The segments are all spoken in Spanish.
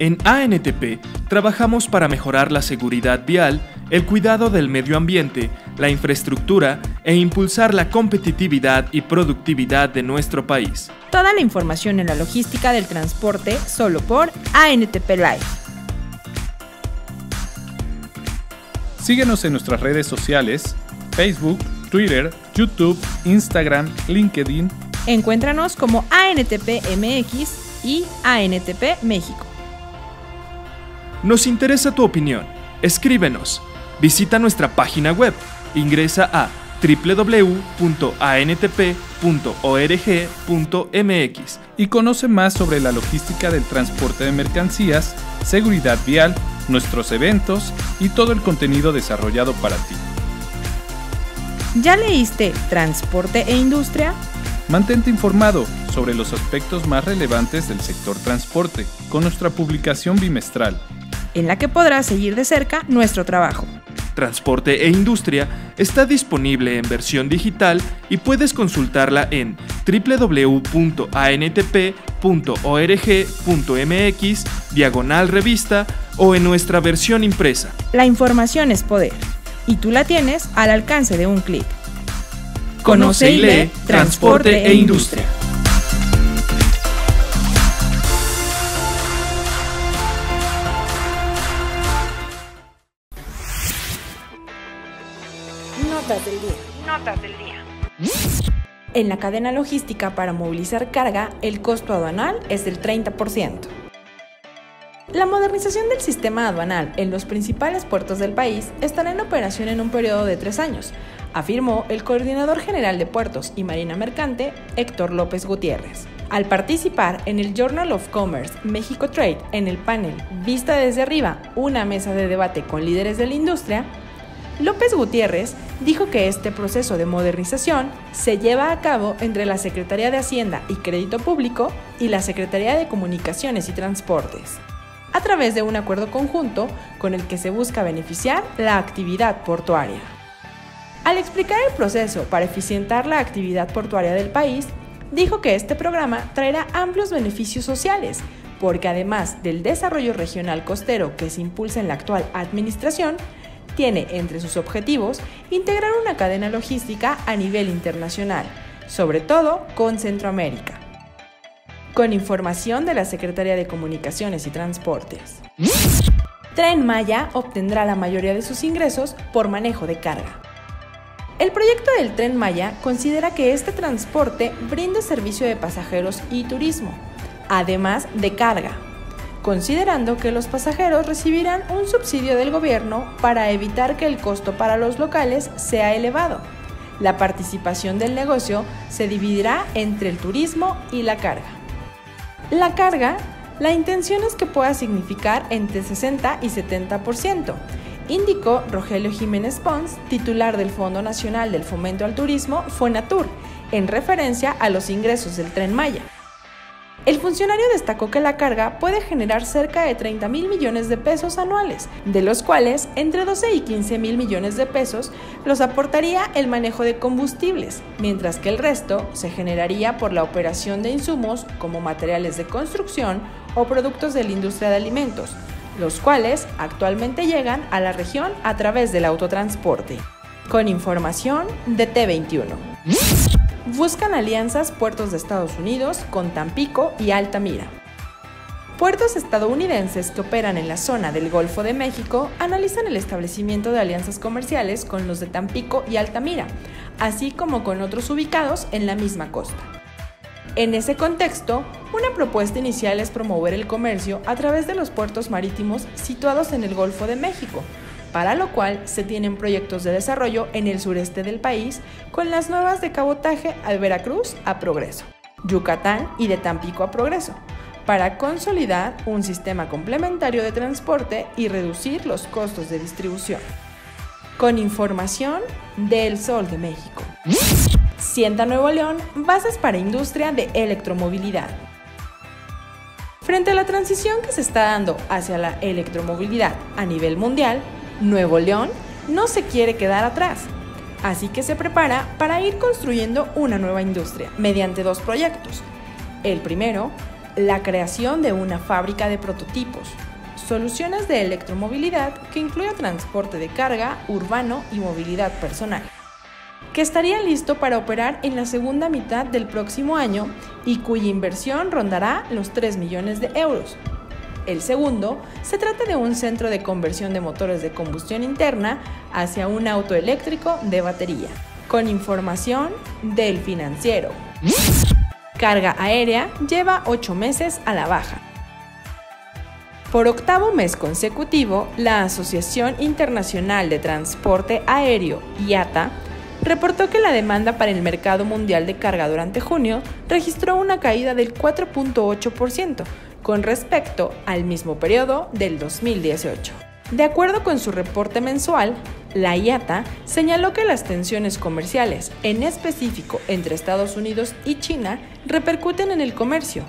En ANTP trabajamos para mejorar la seguridad vial, el cuidado del medio ambiente, la infraestructura e impulsar la competitividad y productividad de nuestro país. Toda la información en la logística del transporte solo por ANTP Live. Síguenos en nuestras redes sociales, Facebook, Twitter, YouTube, Instagram, LinkedIn. Encuéntranos como ANTP MX y ANTP México. Nos interesa tu opinión. Escríbenos. Visita nuestra página web. Ingresa a www.antp.org.mx y conoce más sobre la logística del transporte de mercancías, seguridad vial, nuestros eventos y todo el contenido desarrollado para ti. ¿Ya leíste Transporte e Industria? Mantente informado sobre los aspectos más relevantes del sector transporte con nuestra publicación bimestral en la que podrás seguir de cerca nuestro trabajo. Transporte e Industria está disponible en versión digital y puedes consultarla en www.antp.org.mx, diagonal revista o en nuestra versión impresa. La información es poder y tú la tienes al alcance de un clic. Conoce y lee Transporte e Industria. En la cadena logística para movilizar carga, el costo aduanal es del 30%. La modernización del sistema aduanal en los principales puertos del país estará en operación en un periodo de tres años, afirmó el coordinador general de puertos y marina mercante, Héctor López Gutiérrez. Al participar en el Journal of Commerce México Trade en el panel Vista desde arriba, una mesa de debate con líderes de la industria, López Gutiérrez dijo que este proceso de modernización se lleva a cabo entre la Secretaría de Hacienda y Crédito Público y la Secretaría de Comunicaciones y Transportes, a través de un acuerdo conjunto con el que se busca beneficiar la actividad portuaria. Al explicar el proceso para eficientar la actividad portuaria del país, dijo que este programa traerá amplios beneficios sociales, porque además del desarrollo regional costero que se impulsa en la actual administración, tiene entre sus objetivos integrar una cadena logística a nivel internacional, sobre todo con Centroamérica. Con información de la Secretaría de Comunicaciones y Transportes. Tren Maya obtendrá la mayoría de sus ingresos por manejo de carga. El proyecto del Tren Maya considera que este transporte brinda servicio de pasajeros y turismo, además de carga, considerando que los pasajeros recibirán un subsidio del gobierno para evitar que el costo para los locales sea elevado. La participación del negocio se dividirá entre el turismo y la carga. La carga, la intención es que pueda significar entre 60 y 70%, indicó Rogelio Jiménez Pons, titular del Fondo Nacional del Fomento al Turismo, FONATUR, en referencia a los ingresos del tren Maya. El funcionario destacó que la carga puede generar cerca de 30 mil millones de pesos anuales, de los cuales entre 12 y 15 mil millones de pesos los aportaría el manejo de combustibles, mientras que el resto se generaría por la operación de insumos como materiales de construcción o productos de la industria de alimentos, los cuales actualmente llegan a la región a través del autotransporte. Con información de T21 buscan alianzas puertos de Estados Unidos con Tampico y Altamira. Puertos estadounidenses que operan en la zona del Golfo de México analizan el establecimiento de alianzas comerciales con los de Tampico y Altamira, así como con otros ubicados en la misma costa. En ese contexto, una propuesta inicial es promover el comercio a través de los puertos marítimos situados en el Golfo de México, para lo cual se tienen proyectos de desarrollo en el sureste del país con las nuevas de cabotaje de Veracruz a Progreso, Yucatán y de Tampico a Progreso, para consolidar un sistema complementario de transporte y reducir los costos de distribución. Con información del Sol de México. Sienta Nuevo León, bases para industria de electromovilidad. Frente a la transición que se está dando hacia la electromovilidad a nivel mundial, Nuevo León no se quiere quedar atrás, así que se prepara para ir construyendo una nueva industria mediante dos proyectos. El primero, la creación de una fábrica de prototipos, soluciones de electromovilidad que incluye transporte de carga, urbano y movilidad personal, que estaría listo para operar en la segunda mitad del próximo año y cuya inversión rondará los 3 millones de euros. El segundo se trata de un centro de conversión de motores de combustión interna hacia un auto eléctrico de batería, con información del financiero. Carga aérea lleva 8 meses a la baja. Por octavo mes consecutivo, la Asociación Internacional de Transporte Aéreo, IATA, reportó que la demanda para el mercado mundial de carga durante junio registró una caída del 4.8% con respecto al mismo periodo del 2018. De acuerdo con su reporte mensual, la IATA señaló que las tensiones comerciales, en específico entre Estados Unidos y China, repercuten en el comercio,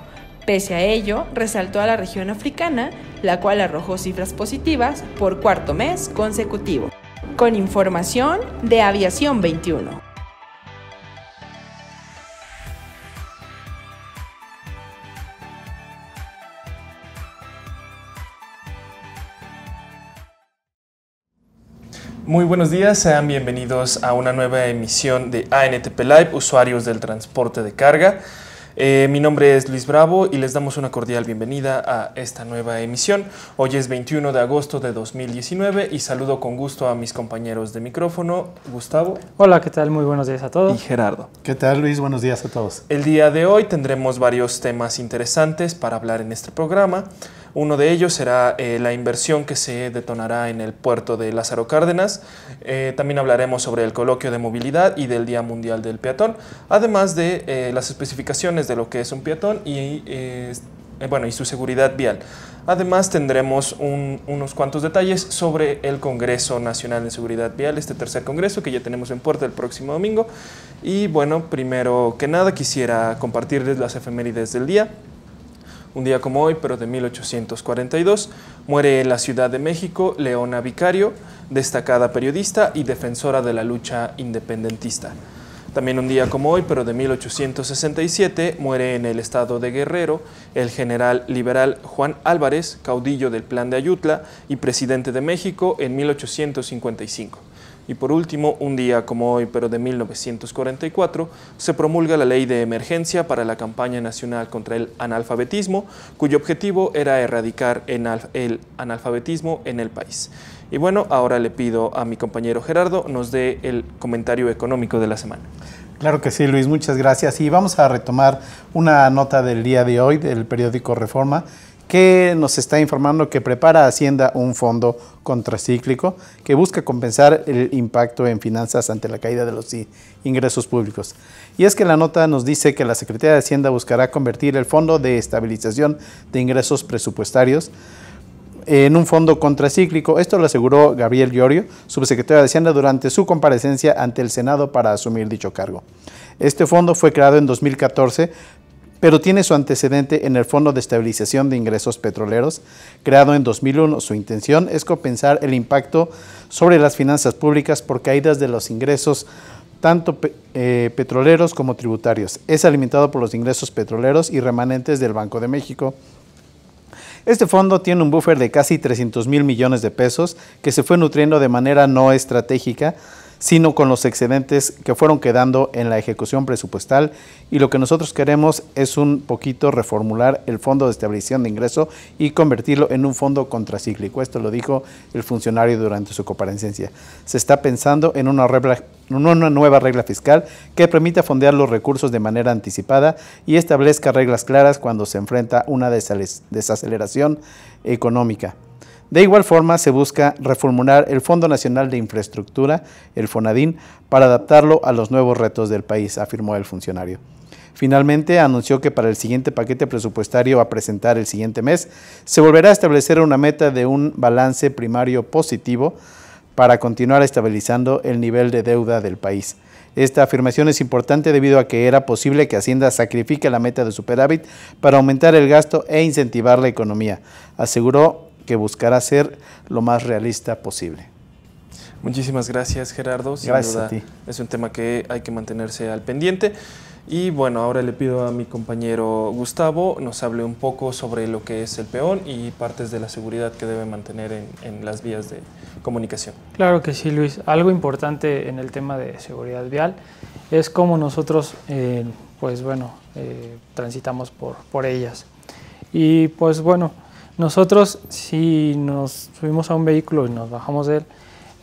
Pese a ello, resaltó a la región africana, la cual arrojó cifras positivas por cuarto mes consecutivo. Con información de Aviación 21. Muy buenos días, sean bienvenidos a una nueva emisión de ANTP Live, usuarios del transporte de carga. Eh, mi nombre es Luis Bravo y les damos una cordial bienvenida a esta nueva emisión. Hoy es 21 de agosto de 2019 y saludo con gusto a mis compañeros de micrófono, Gustavo. Hola, ¿qué tal? Muy buenos días a todos. Y Gerardo. ¿Qué tal, Luis? Buenos días a todos. El día de hoy tendremos varios temas interesantes para hablar en este programa. Uno de ellos será eh, la inversión que se detonará en el puerto de Lázaro Cárdenas. Eh, también hablaremos sobre el coloquio de movilidad y del Día Mundial del Peatón, además de eh, las especificaciones de lo que es un peatón y, bueno, y su seguridad vial. Además tendremos unos cuantos detalles sobre el Congreso Nacional de Seguridad Vial, este tercer congreso que ya tenemos en puerta el próximo domingo. Y bueno, primero que nada quisiera compartirles las efemérides del día. Un día como hoy, pero de 1842, muere en la Ciudad de México Leona Vicario, destacada periodista y defensora de la lucha independentista. También un día como hoy, pero de 1867, muere en el estado de Guerrero el general liberal Juan Álvarez, caudillo del Plan de Ayutla y presidente de México en 1855. Y por último, un día como hoy, pero de 1944, se promulga la Ley de Emergencia para la Campaña Nacional contra el Analfabetismo, cuyo objetivo era erradicar el analfabetismo en el país. Y bueno, ahora le pido a mi compañero Gerardo nos dé el comentario económico de la semana. Claro que sí, Luis, muchas gracias. Y vamos a retomar una nota del día de hoy del periódico Reforma que nos está informando que prepara Hacienda un fondo contracíclico que busca compensar el impacto en finanzas ante la caída de los ingresos públicos. Y es que la nota nos dice que la Secretaría de Hacienda buscará convertir el Fondo de Estabilización de Ingresos Presupuestarios en un fondo contracíclico. Esto lo aseguró Gabriel Llorio, subsecretario de Hacienda, durante su comparecencia ante el Senado para asumir dicho cargo. Este fondo fue creado en 2014 pero tiene su antecedente en el Fondo de Estabilización de Ingresos Petroleros, creado en 2001. Su intención es compensar el impacto sobre las finanzas públicas por caídas de los ingresos tanto eh, petroleros como tributarios. Es alimentado por los ingresos petroleros y remanentes del Banco de México. Este fondo tiene un buffer de casi 300 mil millones de pesos que se fue nutriendo de manera no estratégica sino con los excedentes que fueron quedando en la ejecución presupuestal y lo que nosotros queremos es un poquito reformular el fondo de estabilización de ingreso y convertirlo en un fondo contracíclico. Esto lo dijo el funcionario durante su comparecencia. Se está pensando en una, una nueva regla fiscal que permita fondear los recursos de manera anticipada y establezca reglas claras cuando se enfrenta una desaceleración económica. De igual forma, se busca reformular el Fondo Nacional de Infraestructura, el FONADIN, para adaptarlo a los nuevos retos del país, afirmó el funcionario. Finalmente, anunció que para el siguiente paquete presupuestario a presentar el siguiente mes, se volverá a establecer una meta de un balance primario positivo para continuar estabilizando el nivel de deuda del país. Esta afirmación es importante debido a que era posible que Hacienda sacrifique la meta de superávit para aumentar el gasto e incentivar la economía, aseguró que buscará ser lo más realista posible. Muchísimas gracias Gerardo. gracias a ti. Es un tema que hay que mantenerse al pendiente. Y bueno, ahora le pido a mi compañero Gustavo nos hable un poco sobre lo que es el peón y partes de la seguridad que debe mantener en, las vías de comunicación. Claro que sí, Luis. Algo importante en el tema de seguridad vial es cómo nosotros, eh, pues bueno, eh, transitamos por, por ellas. Y pues bueno, nosotros si nos subimos a un vehículo y nos bajamos de él,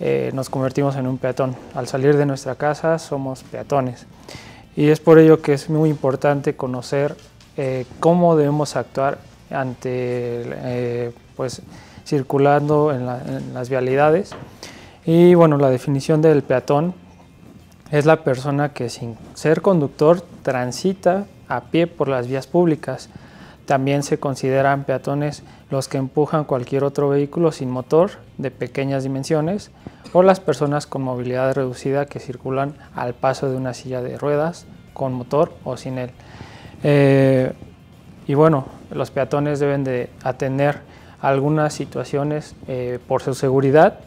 eh, nos convertimos en un peatón. Al salir de nuestra casa somos peatones. Y es por ello que es muy importante conocer eh, cómo debemos actuar ante, eh, pues, circulando en, en, las vialidades. Y bueno, la definición del peatón es la persona que sin ser conductor transita a pie por las vías públicas. También se consideran peatones los que empujan cualquier otro vehículo sin motor de pequeñas dimensiones o las personas con movilidad reducida que circulan al paso de una silla de ruedas con motor o sin él. Eh, y bueno, los peatones deben de atender algunas situaciones eh, por su seguridad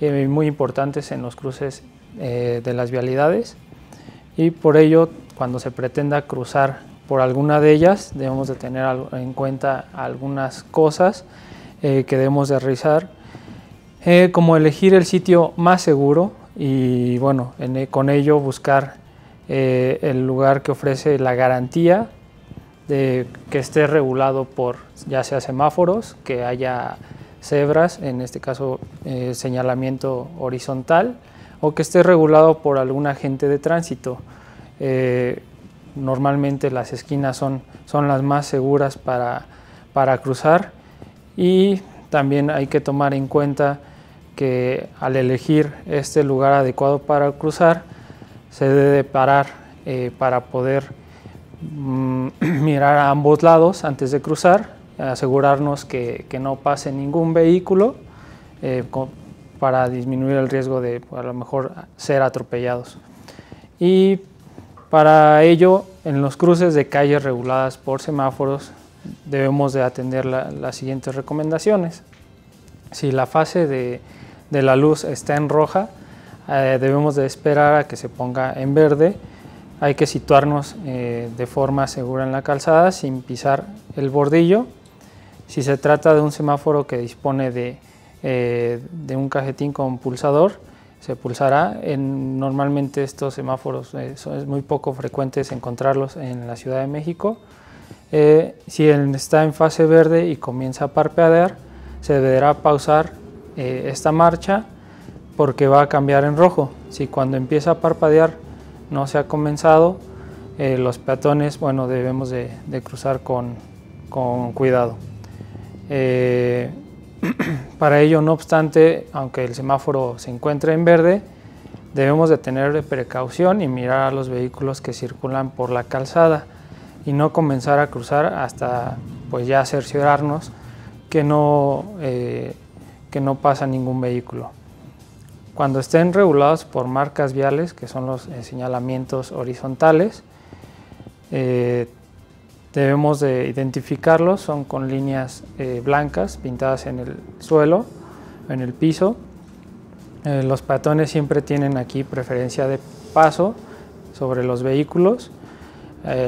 eh, muy importantes en los cruces de las vialidades y por ello cuando se pretenda cruzar por alguna de ellas debemos de tener en cuenta algunas cosas que debemos de realizar eh, como elegir el sitio más seguro y bueno, e, con ello buscar eh, el lugar que ofrece la garantía de que esté regulado por ya sea semáforos, que haya cebras, en este caso eh, señalamiento horizontal, o que esté regulado por algún agente de tránsito. Normalmente las esquinas son, son las más seguras para, para cruzar y también hay que tomar en cuenta que al elegir este lugar adecuado para cruzar, se debe parar eh, para poder mm, mirar a ambos lados antes de cruzar, asegurarnos que, no pase ningún vehículo eh, para disminuir el riesgo de a lo mejor ser atropellados. Y para ello, en los cruces de calles reguladas por semáforos, debemos de atender las siguientes recomendaciones. Si la fase de de la luz está en roja, eh, debemos de esperar a que se ponga en verde. Hay que situarnos eh, de forma segura en la calzada sin pisar el bordillo. Si se trata de un semáforo que dispone de, eh, de un cajetín con pulsador, se pulsará. En, normalmente estos semáforos son, es muy poco frecuentes encontrarlos en la Ciudad de México. si está en fase verde y comienza a parpadear, se deberá pausar eh, esta marcha porque va a cambiar en rojo. Si cuando empieza a parpadear no se ha comenzado, eh, los peatones, bueno, debemos de, cruzar con, cuidado. Eh, para ello, no obstante, aunque el semáforo se encuentre en verde, debemos de tener precaución y mirar a los vehículos que circulan por la calzada y no comenzar a cruzar hasta pues ya cerciorarnos que no que no pasa ningún vehículo. Cuando estén regulados por marcas viales, que son los eh, señalamientos horizontales, eh, debemos de identificarlos, son con líneas eh, blancas pintadas en el suelo, en el piso. los peatones siempre tienen aquí preferencia de paso sobre los vehículos.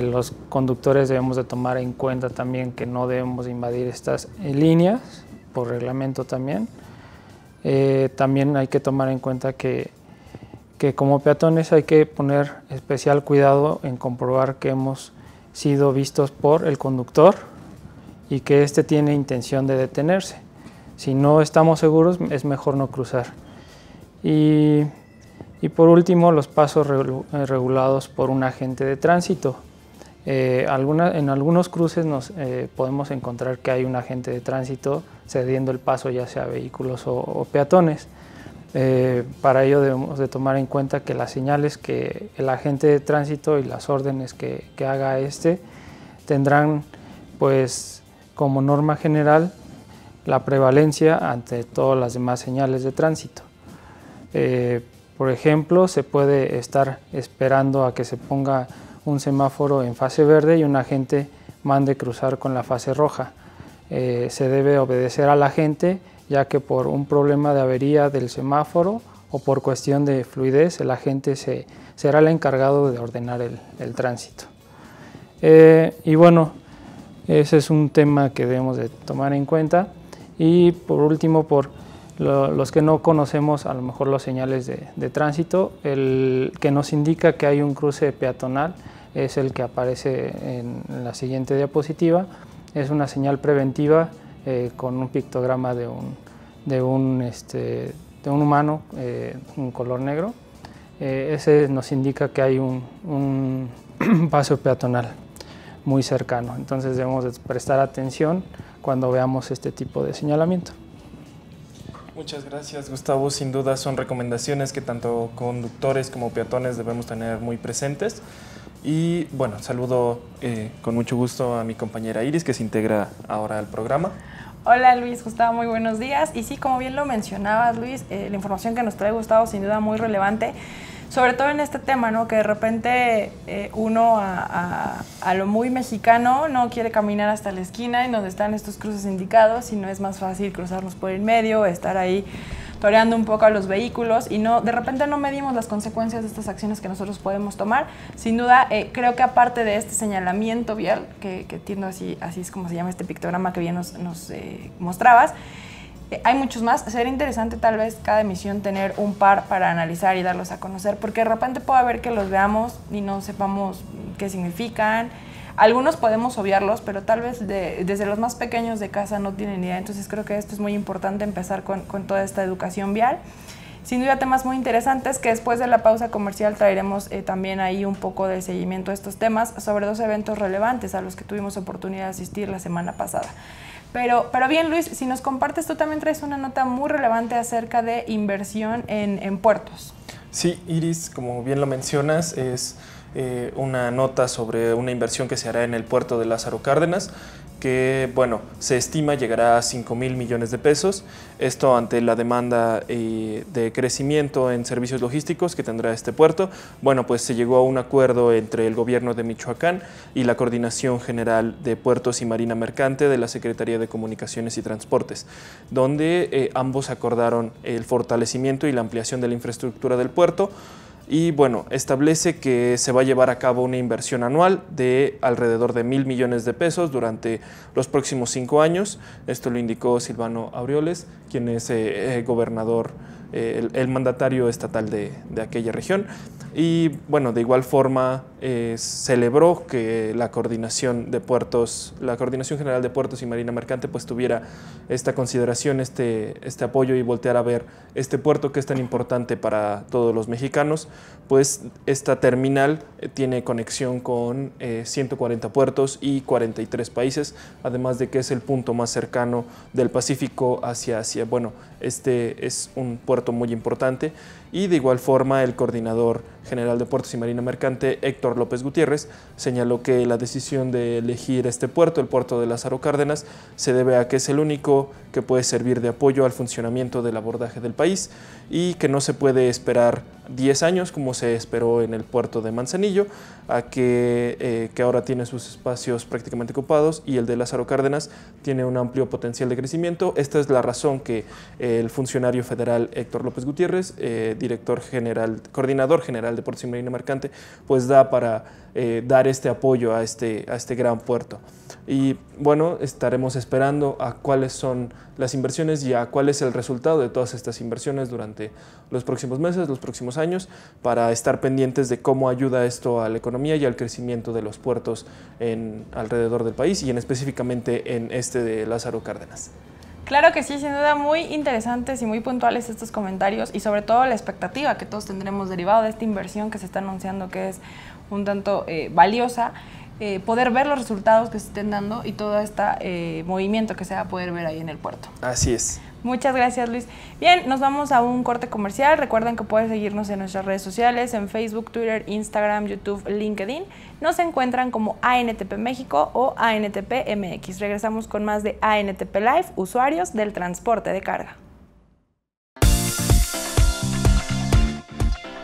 los conductores debemos de tomar en cuenta también que no debemos invadir estas líneas por reglamento también. Eh, también hay que tomar en cuenta que, que, como peatones hay que poner especial cuidado en comprobar que hemos sido vistos por el conductor y que éste tiene intención de detenerse. Si no estamos seguros es mejor no cruzar. Y, y por último, los pasos regulados por un agente de tránsito. Eh, en algunos cruces nos eh, podemos encontrar que hay un agente de tránsito cediendo el paso ya sea a vehículos o, peatones. Eh, para ello debemos de tomar en cuenta que las señales que el agente de tránsito y las órdenes que, haga este tendrán pues como norma general la prevalencia ante todas las demás señales de tránsito. por ejemplo, se puede estar esperando a que se ponga un semáforo en fase verde y un agente mande cruzar con la fase roja. Eh, se debe obedecer a la gente ya que por un problema de avería del semáforo o por cuestión de fluidez el agente se, será el encargado de ordenar el, tránsito. Eh, y bueno, ese es un tema que debemos de tomar en cuenta. Y por último, por los que no conocemos a lo mejor los señales de, tránsito, el que nos indica que hay un cruce peatonal es el que aparece en, la siguiente diapositiva. Es una señal preventiva eh, con un pictograma de un, de un, este, de un humano eh, en color negro. Eh, ese nos indica que hay un, un paso peatonal muy cercano. Entonces debemos prestar atención cuando veamos este tipo de señalamiento. Muchas gracias, Gustavo. Sin duda son recomendaciones que tanto conductores como peatones debemos tener muy presentes. Y bueno, saludo eh, con mucho gusto a mi compañera Iris, que se integra ahora al programa. Hola Luis, Gustavo, muy buenos días. Y sí, como bien lo mencionabas, Luis, eh, la información que nos trae Gustavo sin duda muy relevante sobre todo en este tema, ¿no? Que de repente eh, uno a, lo muy mexicano no quiere caminar hasta la esquina en donde están estos cruces indicados, sino es más fácil cruzarnos por el medio, estar ahí toreando un poco a los vehículos y no de repente no medimos las consecuencias de estas acciones que nosotros podemos tomar. Sin duda, eh, creo que aparte de este señalamiento vial, que, que entiendo así, así es como se llama este pictograma que bien nos, nos eh, mostrabas, eh, hay muchos más. Sería interesante tal vez cada emisión tener un par para analizar y darlos a conocer, porque de repente puede haber que los veamos y no sepamos qué significan. Algunos podemos obviarlos, pero tal vez desde los más pequeños de casa no tienen idea. Entonces creo que esto es muy importante empezar con, toda esta educación vial. Sin duda temas muy interesantes que después de la pausa comercial traeremos eh, también ahí un poco de seguimiento a estos temas sobre dos eventos relevantes a los que tuvimos oportunidad de asistir la semana pasada. Pero, pero bien, Luis, si nos compartes, tú también traes una nota muy relevante acerca de inversión en, en puertos. Sí, Iris, como bien lo mencionas, es eh, una nota sobre una inversión que se hará en el puerto de Lázaro Cárdenas que bueno, se estima llegará a 5 mil millones de pesos. Esto ante la demanda eh, de crecimiento en servicios logísticos que tendrá este puerto. Bueno, pues se llegó a un acuerdo entre el gobierno de Michoacán y la Coordinación General de Puertos y Marina Mercante de la Secretaría de Comunicaciones y Transportes, donde eh, ambos acordaron el fortalecimiento y la ampliación de la infraestructura del puerto y bueno, establece que se va a llevar a cabo una inversión anual de alrededor de mil millones de pesos durante los próximos cinco años. Esto lo indicó Silvano Aureoles, quien es eh, eh, gobernador, eh, el, mandatario estatal de, de aquella región. Y bueno, de igual forma eh, celebró que la coordinación de puertos, la Coordinación General de Puertos y Marina Mercante pues tuviera esta consideración, este, este apoyo y voltear a ver este puerto que es tan importante para todos los mexicanos, pues esta terminal eh, tiene conexión con 140 eh, puertos y 43 países, además de que es el punto más cercano del Pacífico hacia Asia. Bueno, este es un puerto muy importante y de igual forma el coordinador general de Puertos y Marina Mercante, Héctor López Gutiérrez, señaló que la decisión de elegir este puerto, el puerto de Lázaro Cárdenas, se debe a que es el único que puede servir de apoyo al funcionamiento del abordaje del país y que no se puede esperar 10 años como se esperó en el puerto de Manzanillo, a que, eh, que ahora tiene sus espacios prácticamente ocupados y el de Lázaro Cárdenas tiene un amplio potencial de crecimiento. Esta es la razón que el funcionario federal Héctor López Gutiérrez, eh, director general, coordinador general de Puertos y Marina Mercante, pues da para eh, dar este apoyo a este, a este gran puerto. Y bueno, estaremos esperando a cuáles son las inversiones y a cuál es el resultado de todas estas inversiones durante los próximos meses, los próximos años, para estar pendientes de cómo ayuda esto a la economía y al crecimiento de los puertos en, alrededor del país y en específicamente en este de Lázaro Cárdenas. Claro que sí, sin duda muy interesantes y muy puntuales estos comentarios y sobre todo la expectativa que todos tendremos derivado de esta inversión que se está anunciando que es un tanto eh, valiosa eh, poder ver los resultados que se estén dando y todo este eh, movimiento que se va a poder ver ahí en el puerto. Así es. Muchas gracias Luis. Bien, nos vamos a un corte comercial. Recuerden que pueden seguirnos en nuestras redes sociales, en Facebook, Twitter, Instagram, YouTube, LinkedIn. Nos encuentran como ANTP México o ANTP MX. Regresamos con más de ANTP Live, usuarios del transporte de carga.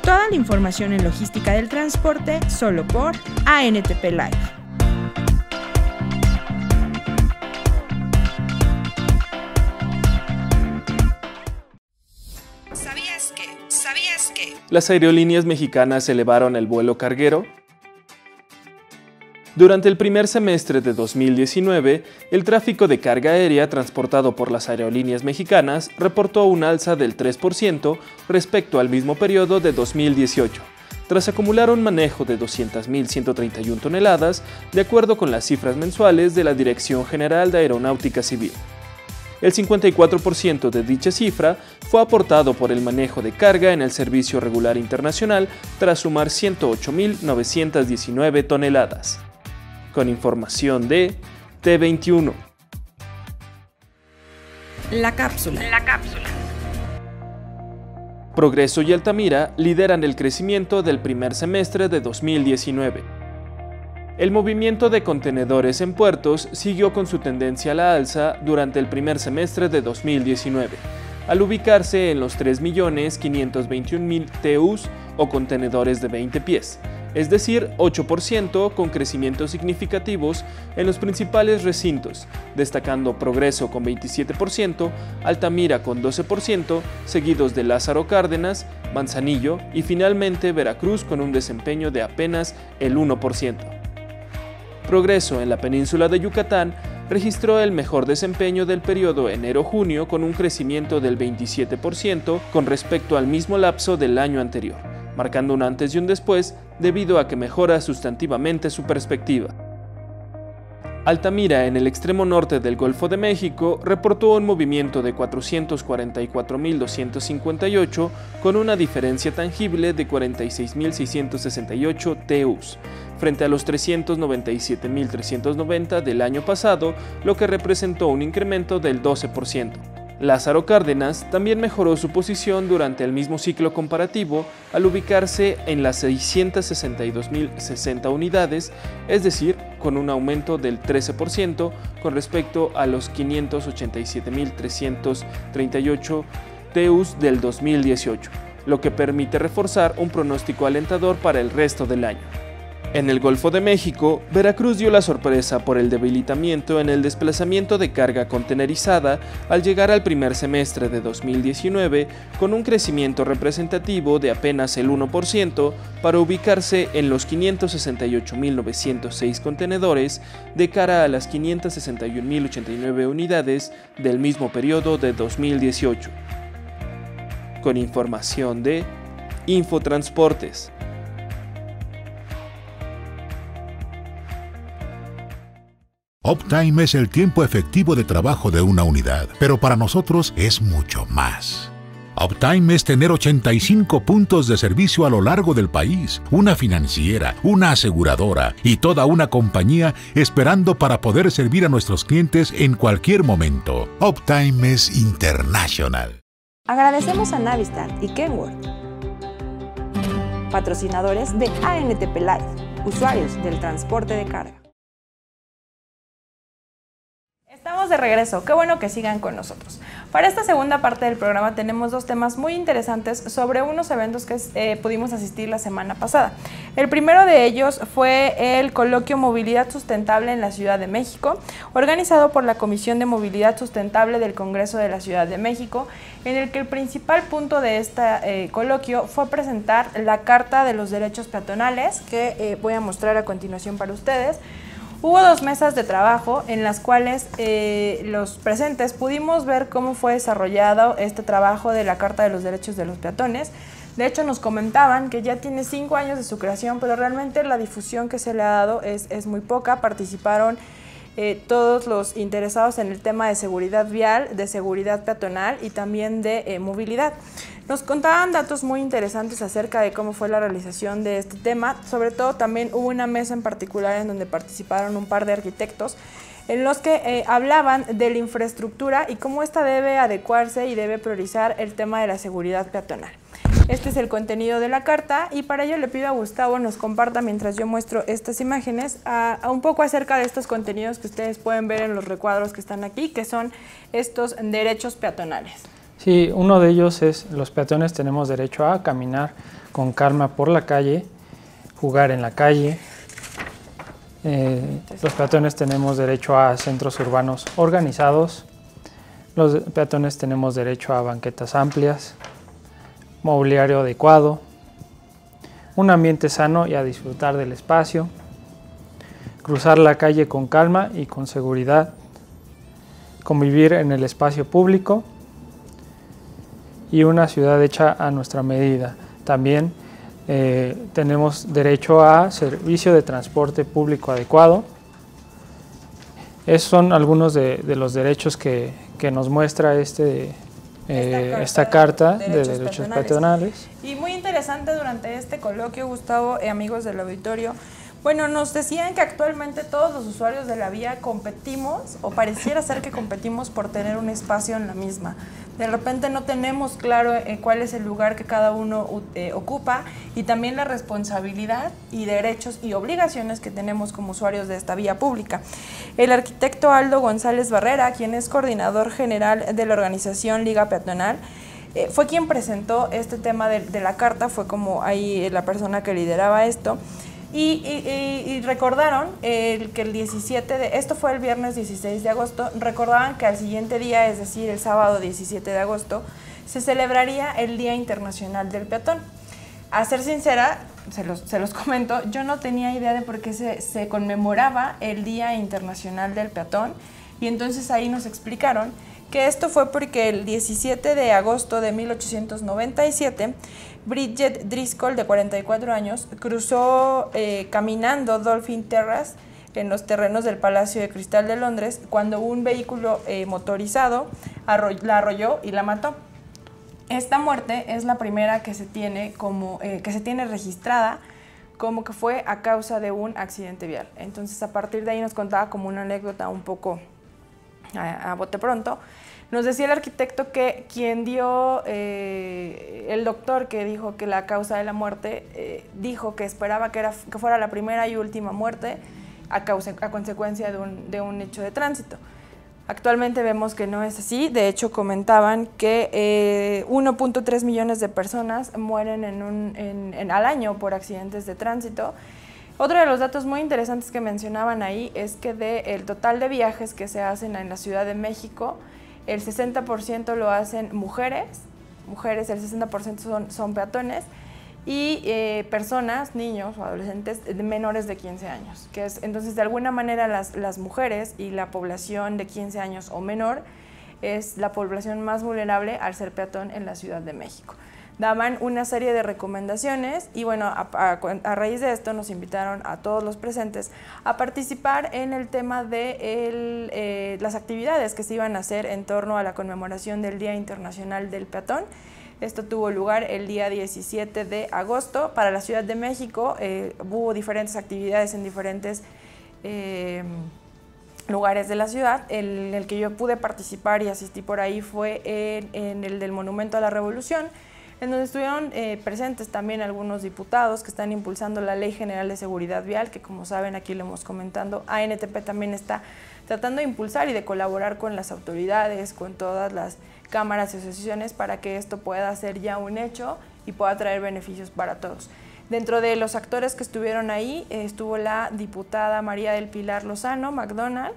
Toda la información en logística del transporte solo por ANTP Live. Las aerolíneas mexicanas elevaron el vuelo carguero. Durante el primer semestre de 2019, el tráfico de carga aérea transportado por las aerolíneas mexicanas reportó un alza del 3% respecto al mismo periodo de 2018, tras acumular un manejo de 200.131 toneladas, de acuerdo con las cifras mensuales de la Dirección General de Aeronáutica Civil. El 54% de dicha cifra fue aportado por el manejo de carga en el servicio regular internacional tras sumar 108.919 toneladas. Con información de T21. La cápsula. La cápsula. Progreso y Altamira lideran el crecimiento del primer semestre de 2019. El movimiento de contenedores en puertos siguió con su tendencia a la alza durante el primer semestre de 2019, al ubicarse en los 3.521.000 TEUs o contenedores de 20 pies, es decir, 8% con crecimientos significativos en los principales recintos, destacando Progreso con 27%, Altamira con 12%, seguidos de Lázaro Cárdenas, Manzanillo y finalmente Veracruz con un desempeño de apenas el 1%. Progreso en la península de Yucatán registró el mejor desempeño del periodo enero-junio con un crecimiento del 27% con respecto al mismo lapso del año anterior, marcando un antes y un después debido a que mejora sustantivamente su perspectiva. Altamira, en el extremo norte del Golfo de México, reportó un movimiento de 444.258 con una diferencia tangible de 46.668 TEUs, frente a los 397.390 del año pasado, lo que representó un incremento del 12%. Lázaro Cárdenas también mejoró su posición durante el mismo ciclo comparativo al ubicarse en las 662.060 unidades, es decir, con un aumento del 13% con respecto a los 587.338 TEUs del 2018, lo que permite reforzar un pronóstico alentador para el resto del año. En el Golfo de México, Veracruz dio la sorpresa por el debilitamiento en el desplazamiento de carga contenerizada al llegar al primer semestre de 2019 con un crecimiento representativo de apenas el 1% para ubicarse en los 568.906 contenedores de cara a las 561.089 unidades del mismo periodo de 2018. Con información de Infotransportes. Uptime es el tiempo efectivo de trabajo de una unidad, pero para nosotros es mucho más. Uptime es tener 85 puntos de servicio a lo largo del país, una financiera, una aseguradora y toda una compañía esperando para poder servir a nuestros clientes en cualquier momento. Uptime es internacional. Agradecemos a Navistar y Kenworth, patrocinadores de ANTP Live, usuarios del transporte de carga. Estamos de regreso, qué bueno que sigan con nosotros. Para esta segunda parte del programa tenemos dos temas muy interesantes sobre unos eventos que eh, pudimos asistir la semana pasada. El primero de ellos fue el coloquio Movilidad Sustentable en la Ciudad de México, organizado por la Comisión de Movilidad Sustentable del Congreso de la Ciudad de México, en el que el principal punto de este coloquio fue presentar la Carta de los Derechos Peatonales, que eh, voy a mostrar a continuación para ustedes. Hubo dos mesas de trabajo en las cuales eh, los presentes pudimos ver cómo fue desarrollado este trabajo de la Carta de los Derechos de los Peatones. De hecho, nos comentaban que ya tiene cinco años de su creación, pero realmente la difusión que se le ha dado es, es muy poca. Participaron eh, todos los interesados en el tema de seguridad vial, de seguridad peatonal y también de eh, movilidad. Nos contaban datos muy interesantes acerca de cómo fue la realización de este tema. Sobre todo también hubo una mesa en particular en donde participaron un par de arquitectos en los que eh, hablaban de la infraestructura y cómo ésta debe adecuarse y debe priorizar el tema de la seguridad peatonal. Este es el contenido de la carta y para ello le pido a Gustavo nos comparta mientras yo muestro estas imágenes a, un poco acerca de estos contenidos que ustedes pueden ver en los recuadros que están aquí, que son estos derechos peatonales. Sí, uno de ellos es los peatones tenemos derecho a caminar con calma por la calle, jugar en la calle. Eh, los peatones tenemos derecho a centros urbanos organizados. Los peatones tenemos derecho a banquetas amplias, mobiliario adecuado, un ambiente sano y a disfrutar del espacio, cruzar la calle con calma y con seguridad, convivir en el espacio público y una ciudad hecha a nuestra medida. También eh, tenemos derecho a servicio de transporte público adecuado. Esos son algunos de, los derechos que, nos muestra este, esta, carta, de derechos, patronales. Y muy interesante durante este coloquio, Gustavo y amigos del auditorio, bueno, nos decían que actualmente todos los usuarios de la vía competimos, o pareciera ser que competimos por tener un espacio en la misma. De repente no tenemos claro eh, cuál es el lugar que cada uno eh, ocupa y también la responsabilidad y derechos y obligaciones que tenemos como usuarios de esta vía pública. El arquitecto Aldo González Barrera, quien es coordinador general de la organización Liga Peatonal, eh, fue quien presentó este tema de, de la carta, fue como ahí la persona que lideraba esto. Y, recordaron que el 17 de, esto fue el viernes 16 de agosto, recordaban que al siguiente día, es decir, el sábado 17 de agosto, se celebraría el Día Internacional del Peatón. A ser sincera, se los, se los comento, yo no tenía idea de por qué se, se conmemoraba el Día Internacional del Peatón y entonces ahí nos explicaron que esto fue porque el 17 de agosto de 1897 Bridget Driscoll, de 44 años, cruzó eh, caminando Dolphin Terrace en los terrenos del Palacio de Cristal de Londres cuando un vehículo eh, motorizado la arrolló y la mató. Esta muerte es la primera que se tiene como eh, que se tiene registrada como que fue a causa de un accidente vial. Entonces a partir de ahí nos contaba como una anécdota un poco a bote pronto nos decía el arquitecto que quien dio, eh, el doctor que dijo que la causa de la muerte, eh, dijo que esperaba que, era, que fuera la primera y última muerte a, causa, a consecuencia de un, de un hecho de tránsito. Actualmente vemos que no es así, de hecho comentaban que 1.3 eh, millones de personas mueren en al año por accidentes de tránsito. Otro de los datos muy interesantes que mencionaban ahí es que del total de viajes que se hacen en la Ciudad de México, el 60% lo hacen mujeres, mujeres el 60% son, peatones, y eh, personas, niños o adolescentes menores de 15 años. Que es, entonces, de alguna manera, las, las mujeres y la población de 15 años o menor es la población más vulnerable al ser peatón en la Ciudad de México daban una serie de recomendaciones y bueno, a, raíz de esto nos invitaron a todos los presentes a participar en el tema de eh, las actividades que se iban a hacer en torno a la conmemoración del Día Internacional del Peatón. Esto tuvo lugar el día 17 de agosto. Para la Ciudad de México eh, hubo diferentes actividades en diferentes eh, lugares de la ciudad. El, el que yo pude participar y asistí por ahí fue en el del Monumento a la Revolución, en donde estuvieron eh, presentes también algunos diputados que están impulsando la Ley General de Seguridad Vial, que como saben aquí lo hemos comentado, ANTP también está tratando de impulsar y de colaborar con las autoridades, con todas las cámaras y asociaciones para que esto pueda ser ya un hecho y pueda traer beneficios para todos. Dentro de los actores que estuvieron ahí eh, estuvo la diputada María del Pilar Lozano, McDonald,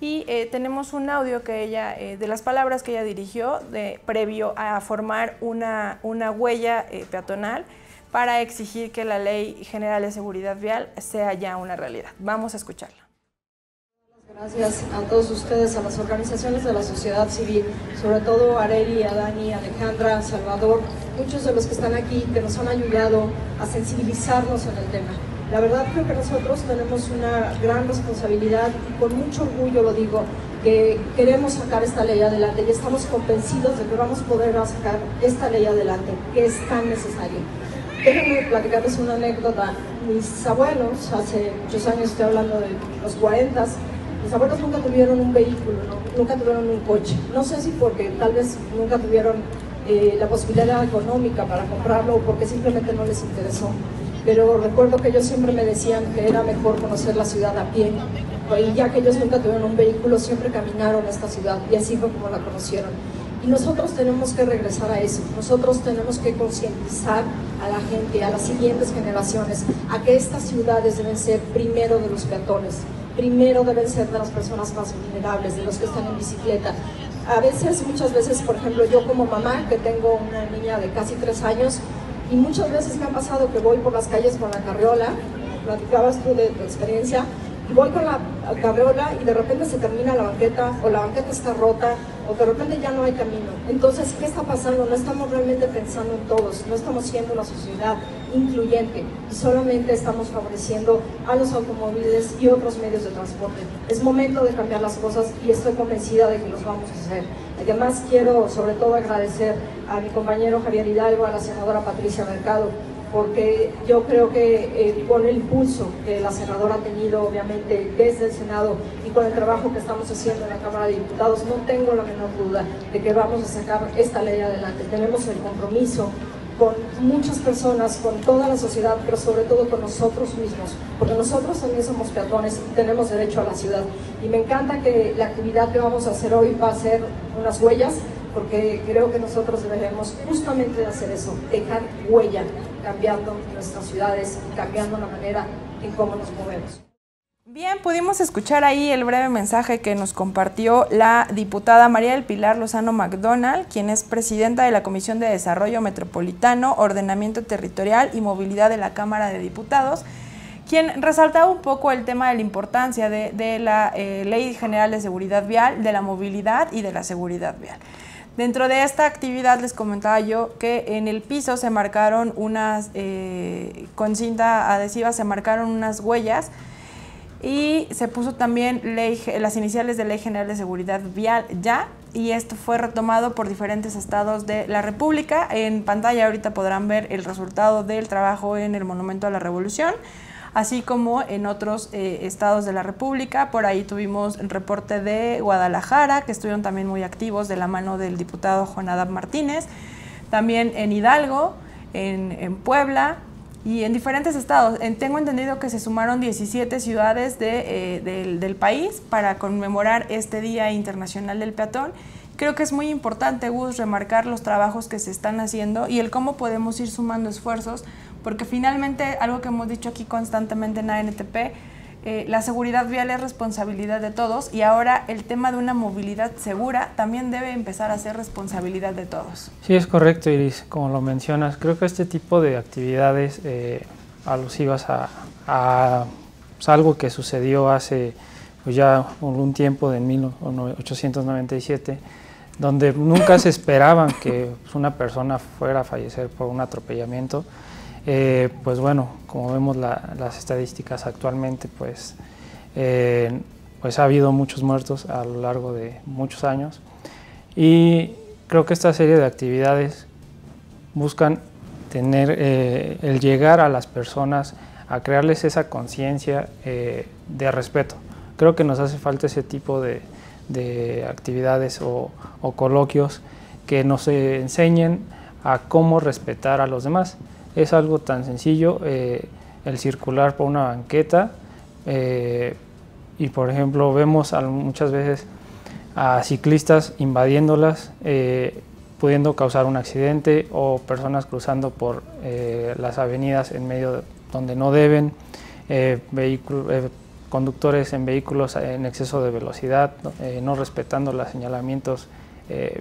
y eh, tenemos un audio que ella, eh, de las palabras que ella dirigió de, previo a formar una, una huella eh, peatonal para exigir que la Ley General de Seguridad Vial sea ya una realidad. Vamos a escucharla. Gracias a todos ustedes, a las organizaciones de la sociedad civil, sobre todo a Areli, a Dani, a Alejandra, a Salvador, muchos de los que están aquí que nos han ayudado a sensibilizarnos en el tema. La verdad creo que nosotros tenemos una gran responsabilidad y con mucho orgullo lo digo, que queremos sacar esta ley adelante y estamos convencidos de que vamos a poder sacar esta ley adelante, que es tan necesaria. Déjenme platicarles una anécdota. Mis abuelos, hace muchos años, estoy hablando de los 40, mis abuelos nunca tuvieron un vehículo, nunca tuvieron un coche. No sé si porque tal vez nunca tuvieron eh, la posibilidad económica para comprarlo o porque simplemente no les interesó pero recuerdo que ellos siempre me decían que era mejor conocer la ciudad a pie, y ya que ellos nunca tuvieron un vehículo, siempre caminaron a esta ciudad y así fue como la conocieron. Y nosotros tenemos que regresar a eso, nosotros tenemos que concientizar a la gente, a las siguientes generaciones, a que estas ciudades deben ser primero de los peatones, primero deben ser de las personas más vulnerables, de los que están en bicicleta. A veces, muchas veces, por ejemplo, yo como mamá, que tengo una niña de casi tres años, Y muchas veces me ha pasado que voy por las calles con la carriola, platicabas tú de tu experiencia, y voy con la carriola y de repente se termina la banqueta o la banqueta está rota o de repente ya no hay camino. Entonces, ¿qué está pasando? No estamos realmente pensando en todos, no estamos siendo una sociedad incluyente y solamente estamos favoreciendo a los automóviles y otros medios de transporte. Es momento de cambiar las cosas y estoy convencida de que los vamos a hacer. Además, quiero sobre todo agradecer a mi compañero Javier Hidalgo, a la senadora Patricia Mercado, porque yo creo que eh, con el impulso que la senadora ha tenido, obviamente, desde el Senado y con el trabajo que estamos haciendo en la Cámara de Diputados, no tengo la menor duda de que vamos a sacar esta ley adelante. Tenemos el compromiso con muchas personas, con toda la sociedad, pero sobre todo con nosotros mismos, porque nosotros también somos peatones y tenemos derecho a la ciudad. Y me encanta que la actividad que vamos a hacer hoy va a ser unas huellas, porque creo que nosotros debemos justamente hacer eso, dejar huella, cambiando nuestras ciudades, cambiando la manera en cómo nos movemos. Bien, pudimos escuchar ahí el breve mensaje que nos compartió la diputada María del Pilar Lozano McDonald, quien es presidenta de la Comisión de Desarrollo Metropolitano, Ordenamiento Territorial y Movilidad de la Cámara de Diputados, quien resaltaba un poco el tema de la importancia de, la eh, Ley General de Seguridad Vial, de la movilidad y de la seguridad vial. Dentro de esta actividad les comentaba yo que en el piso se marcaron unas, eh, con cinta adhesiva se marcaron unas huellas y se puso también las iniciales de Ley General de Seguridad Vial ya y esto fue retomado por diferentes estados de la República. En pantalla ahorita podrán ver el resultado del trabajo en el Monumento a la Revolución así como en otros eh, estados de la República. Por ahí tuvimos el reporte de Guadalajara, que estuvieron también muy activos de la mano del diputado Juan Adán Martínez, también en Hidalgo, en, Puebla, y en diferentes estados. tengo entendido que se sumaron 17 ciudades de, eh, del, del, país para conmemorar este Día Internacional del Peatón. Creo que es muy importante, Gus, remarcar los trabajos que se están haciendo y el cómo podemos ir sumando esfuerzos porque finalmente, algo que hemos dicho aquí constantemente en ANTP, eh, la seguridad vial es responsabilidad de todos y ahora el tema de una movilidad segura también debe empezar a ser responsabilidad de todos. Sí, es correcto, Iris, como lo mencionas. Creo que este tipo de actividades eh, alusivas a, pues, algo que sucedió hace pues, ya un tiempo, de 1897, donde nunca se esperaban que pues, una persona fuera a fallecer por un atropellamiento. Eh, pues bueno, como vemos las estadísticas actualmente, pues, eh, pues ha habido muchos muertos a lo largo de muchos años y creo que esta serie de actividades buscan tener eh, el llegar a las personas a crearles esa conciencia de respeto. Creo que nos hace falta ese tipo de, actividades o, o, coloquios que nos enseñen a cómo respetar a los demás. Es algo tan sencillo eh, el circular por una banqueta eh, y por ejemplo vemos muchas veces a ciclistas invadiéndolas, eh, pudiendo causar un accidente o personas cruzando por las avenidas en medio donde no deben, conductores en vehículos en exceso de velocidad, no respetando los señalamientos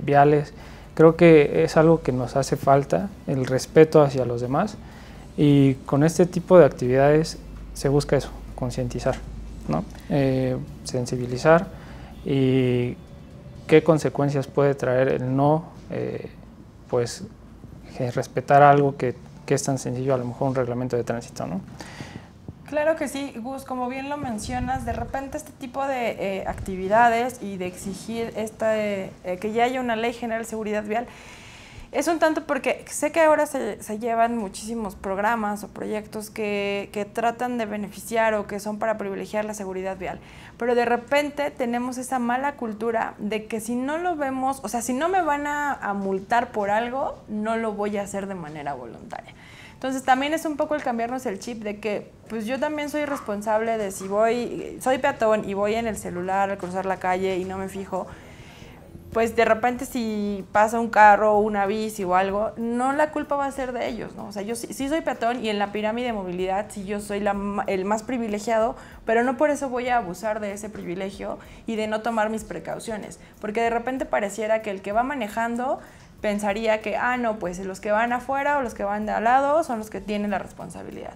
viales. Creo que es algo que nos hace falta, el respeto hacia los demás y con este tipo de actividades se busca eso, concientizar. Eh, sensibilizar y qué consecuencias puede traer el no, eh, pues respetar algo que, que, es tan sencillo, a lo mejor un reglamento de tránsito, ¿no? Claro que sí, Gus, como bien lo mencionas, de repente este tipo de eh, actividades y de exigir esta, eh, que ya haya una ley general de seguridad vial, es un tanto porque sé que ahora se, llevan muchísimos programas o proyectos que, que, tratan de beneficiar o que son para privilegiar la seguridad vial, pero de repente tenemos esa mala cultura de que si no lo vemos, o sea, si no me van a multar por algo, no lo voy a hacer de manera voluntaria. Entonces también es un poco el cambiarnos el chip de que pues yo también soy responsable de si voy, soy peatón y voy en el celular al cruzar la calle y no me fijo, pues de repente si pasa un carro o una bici o algo, no la culpa va a ser de ellos, ¿no? O sea, yo sí, soy peatón y en la pirámide de movilidad sí yo soy el más privilegiado, pero no por eso voy a abusar de ese privilegio y de no tomar mis precauciones, porque de repente pareciera que el que va manejando pensaría que, ah, no, pues los que van afuera o los que van de al lado son los que tienen la responsabilidad.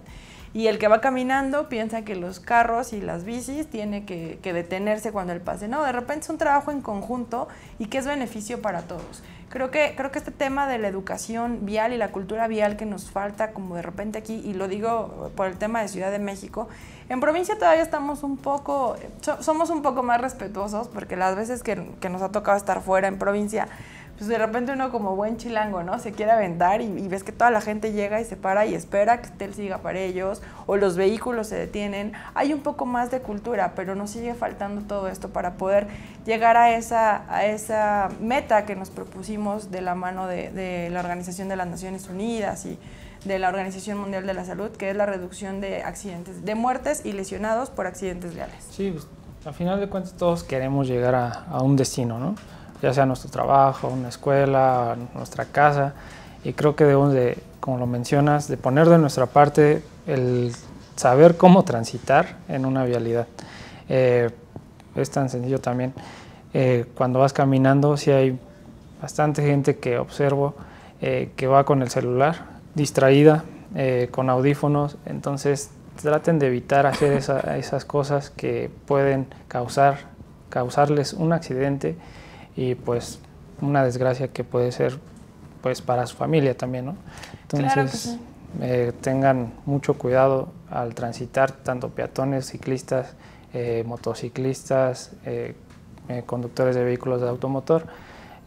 Y el que va caminando piensa que los carros y las bicis tiene que, detenerse cuando él pase. No, de repente es un trabajo en conjunto y que es beneficio para todos. Creo que, creo que este tema de la educación vial y la cultura vial que nos falta como de repente aquí, y lo digo por el tema de Ciudad de México, en provincia todavía estamos un poco, somos un poco más respetuosos porque las veces que, que nos ha tocado estar fuera en provincia, pues de repente uno como buen chilango, ¿no? Se quiere aventar y, ves que toda la gente llega y se para y espera que él siga para ellos, o los vehículos se detienen. Hay un poco más de cultura, pero nos sigue faltando todo esto para poder llegar a esa, a esa meta que nos propusimos de la mano de, la Organización de las Naciones Unidas y de la Organización Mundial de la Salud, que es la reducción de accidentes, de muertes y lesionados por accidentes viales. Sí, pues, al final de cuentas todos queremos llegar a, a un destino, ¿no? Ya sea nuestro trabajo, una escuela, nuestra casa. Y creo que debemos de, como lo mencionas, de poner de nuestra parte el saber cómo transitar en una vialidad. Eh, es tan sencillo también. Eh, cuando vas caminando, si hay bastante gente que observo eh, que va con el celular, distraída, con audífonos, entonces traten de evitar hacer esas cosas que pueden causar, causarles un accidente y pues una desgracia que puede ser pues para su familia también, ¿no? Entonces eh, tengan mucho cuidado al transitar tanto peatones, ciclistas, eh, motociclistas, eh, conductores de vehículos de automotor,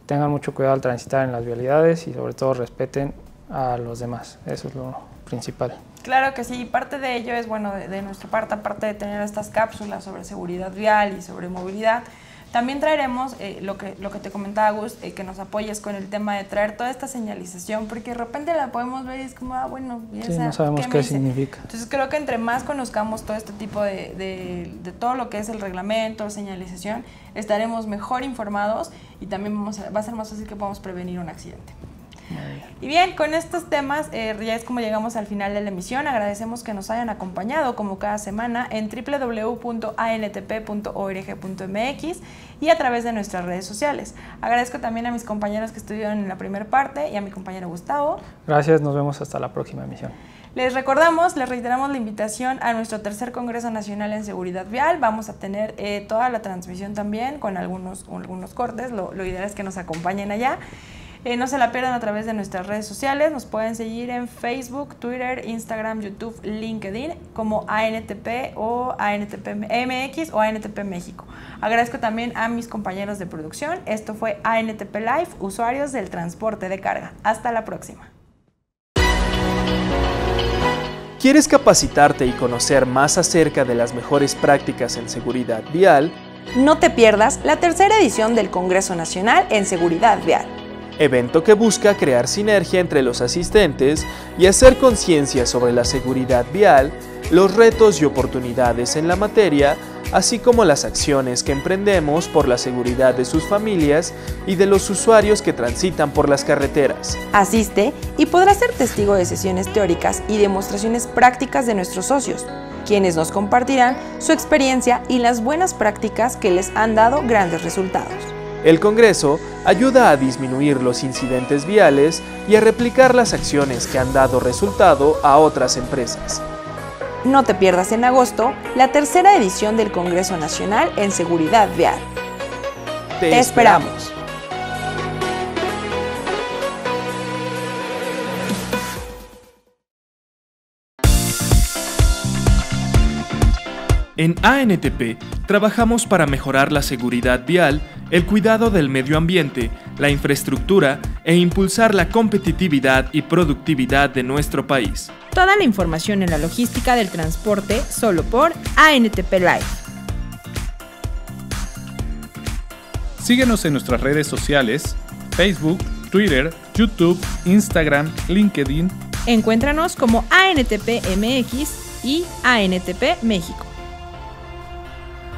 tengan mucho cuidado al transitar en las vialidades y sobre todo respeten a los demás, eso es lo principal. Claro que sí, parte de ello es, bueno, de, de nuestra parte, aparte de tener estas cápsulas sobre seguridad vial y sobre movilidad, también traeremos eh, lo, que, lo que te comentaba Gus, eh, que nos apoyes con el tema de traer toda esta señalización, porque de repente la podemos ver y es como, ah, bueno, sí, no sabemos qué, significa. Entonces creo que entre más conozcamos todo este tipo de, de, de, todo lo que es el reglamento, señalización, estaremos mejor informados y también vamos va a ser más fácil que podamos prevenir un accidente. Y bien, con estos temas eh, ya es como llegamos al final de la emisión. Agradecemos que nos hayan acompañado como cada semana en www.antp.org.mx y a través de nuestras redes sociales. Agradezco también a mis compañeros que estuvieron en la primera parte y a mi compañero Gustavo. Gracias, nos vemos hasta la próxima emisión. Les recordamos, les reiteramos la invitación a nuestro tercer Congreso Nacional en Seguridad Vial. Vamos a tener eh, toda la transmisión también con algunos, algunos cortes. Lo, lo ideal es que nos acompañen allá. Eh, no se la pierdan a través de nuestras redes sociales. Nos pueden seguir en Facebook, Twitter, Instagram, YouTube, LinkedIn como ANTP o ANTP MX o ANTP México. Agradezco también a mis compañeros de producción. Esto fue ANTP Live, usuarios del transporte de carga. Hasta la próxima. ¿Quieres capacitarte y conocer más acerca de las mejores prácticas en seguridad vial? No te pierdas la tercera edición del Congreso Nacional en Seguridad Vial evento que busca crear sinergia entre los asistentes y hacer conciencia sobre la seguridad vial, los retos y oportunidades en la materia, así como las acciones que emprendemos por la seguridad de sus familias y de los usuarios que transitan por las carreteras. Asiste y podrás ser testigo de sesiones teóricas y demostraciones prácticas de nuestros socios, quienes nos compartirán su experiencia y las buenas prácticas que les han dado grandes resultados. El Congreso ayuda a disminuir los incidentes viales y a replicar las acciones que han dado resultado a otras empresas. No te pierdas en agosto la tercera edición del Congreso Nacional en Seguridad Vial. Te, esperamos. En ANTP trabajamos para mejorar la seguridad vial, el cuidado del medio ambiente, la infraestructura e impulsar la competitividad y productividad de nuestro país. Toda la información en la logística del transporte solo por ANTP Live. Síguenos en nuestras redes sociales, Facebook, Twitter, YouTube, Instagram, LinkedIn. Encuéntranos como ANTP MX y ANTP México.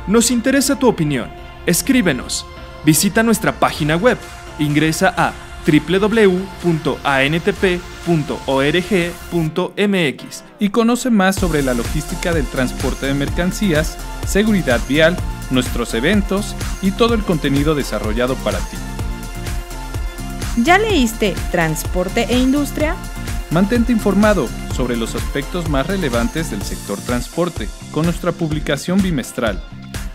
Nos interesa tu opinión. Escríbenos. Visita nuestra página web. Ingresa a www.antp.org.mx y conoce más sobre la logística del transporte de mercancías, seguridad vial, nuestros eventos y todo el contenido desarrollado para ti. ¿Ya leíste Transporte e Industria? Mantente informado sobre los aspectos más relevantes del sector transporte con nuestra publicación bimestral,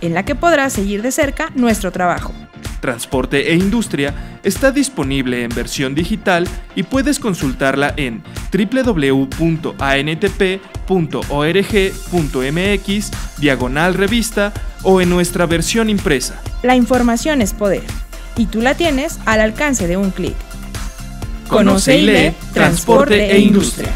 en la que podrás seguir de cerca nuestro trabajo. Transporte e Industria está disponible en versión digital y puedes consultarla en www.antp.org.mx, diagonal revista o en nuestra versión impresa. La información es poder y tú la tienes al alcance de un clic. Conoce y lee Transporte e Industria.